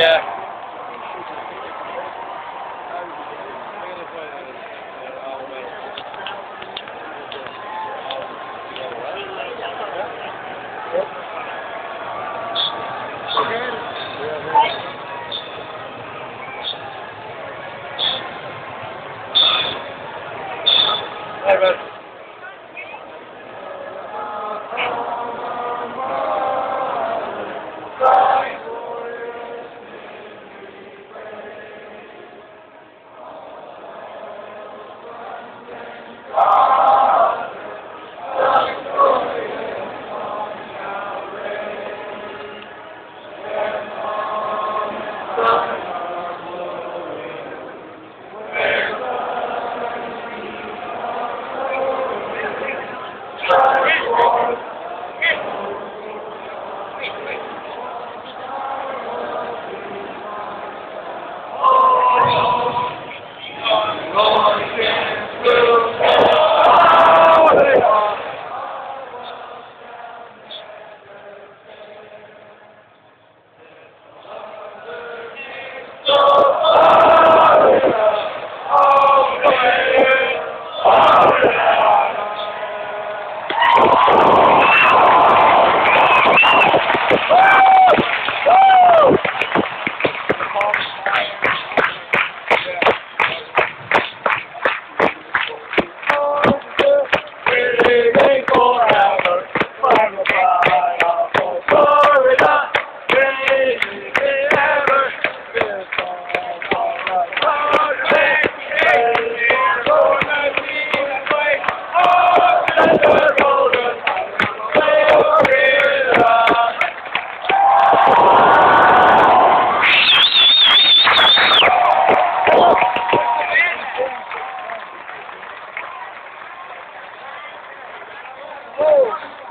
Yeah. Hey, Oh!